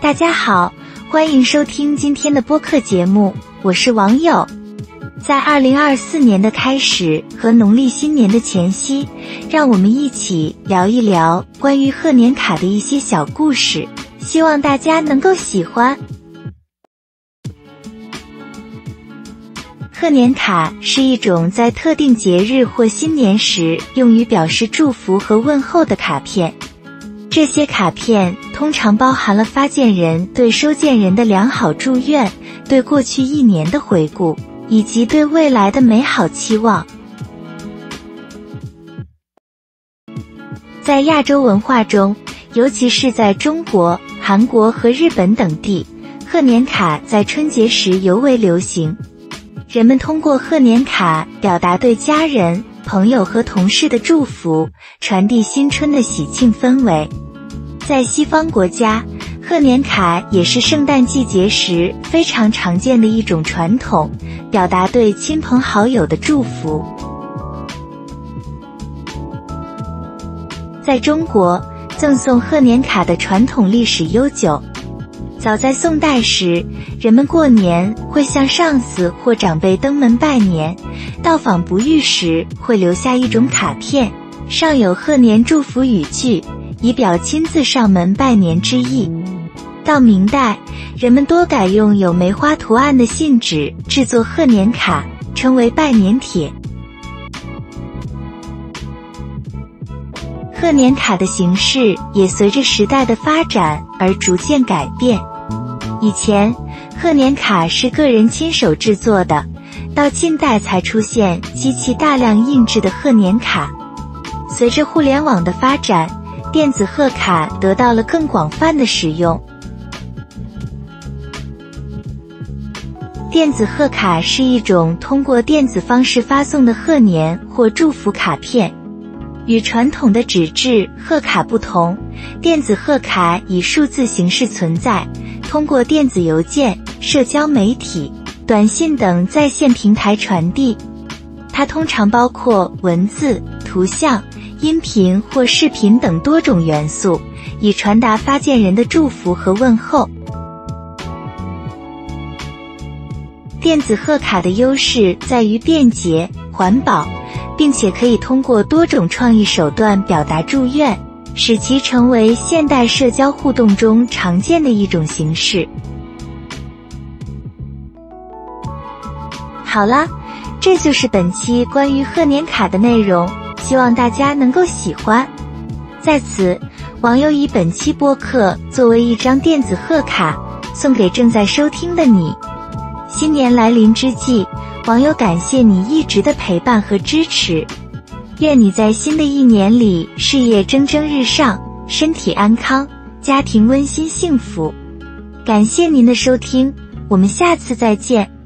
大家好，欢迎收听今天的播客节目，我是网友。在二零二四年的开始和农历新年的前夕，让我们一起聊一聊关于贺年卡的一些小故事，希望大家能够喜欢。贺年卡是一种在特定节日或新年时用于表示祝福和问候的卡片。这些卡片通常包含了发件人对收件人的良好祝愿、对过去一年的回顾以及对未来的美好期望。在亚洲文化中，尤其是在中国、韩国和日本等地，贺年卡在春节时尤为流行。人们通过贺年卡表达对家人、朋友和同事的祝福，传递新春的喜庆氛围。在西方国家，贺年卡也是圣诞季节时非常常见的一种传统，表达对亲朋好友的祝福。在中国，赠送贺年卡的传统历史悠久。早在宋代时，人们过年会向上司或长辈登门拜年，到访不遇时会留下一种卡片，上有贺年祝福语句，以表亲自上门拜年之意。到明代，人们多改用有梅花图案的信纸制作贺年卡，称为拜年帖。贺年卡的形式也随着时代的发展而逐渐改变。以前，贺年卡是个人亲手制作的，到近代才出现机器大量印制的贺年卡。随着互联网的发展，电子贺卡得到了更广泛的使用。电子贺卡是一种通过电子方式发送的贺年或祝福卡片。与传统的纸质贺卡不同，电子贺卡以数字形式存在，通过电子邮件、社交媒体、短信等在线平台传递。它通常包括文字、图像、音频或视频等多种元素，以传达发件人的祝福和问候。电子贺卡的优势在于便捷、环保。并且可以通过多种创意手段表达祝愿，使其成为现代社交互动中常见的一种形式。好了，这就是本期关于贺年卡的内容，希望大家能够喜欢。在此，网友以本期播客作为一张电子贺卡，送给正在收听的你。新年来临之际。网友感谢你一直的陪伴和支持，愿你在新的一年里事业蒸蒸日上，身体安康，家庭温馨幸福。感谢您的收听，我们下次再见。